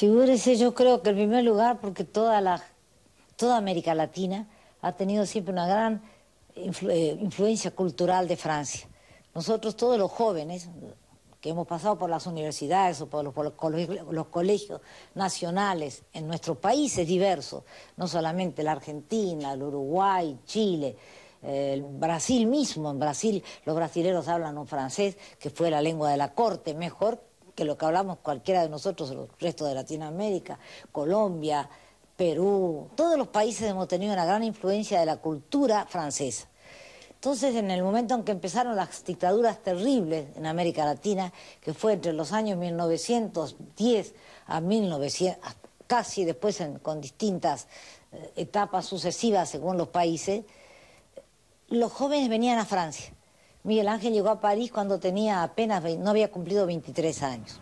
Figúrese, yo creo que en primer lugar porque toda, la, toda América Latina ha tenido siempre una gran eh, influencia cultural de Francia. Nosotros, todos los jóvenes que hemos pasado por las universidades o por los, colegios, nacionales en nuestros países diversos, no solamente la Argentina, el Uruguay, Chile, el Brasil mismo, en Brasil los brasileños hablan un francés que fue la lengua de la corte, mejor que lo que hablamos cualquiera de nosotros, el resto de Latinoamérica, Colombia, Perú, todos los países hemos tenido una gran influencia de la cultura francesa. Entonces, en el momento en que empezaron las dictaduras terribles en América Latina, que fue entre los años 1910 a 1900, casi después con distintas eh, etapas sucesivas según los países, los jóvenes venían a Francia. Miguel Ángel llegó a París cuando tenía apenas, no había cumplido 23 años.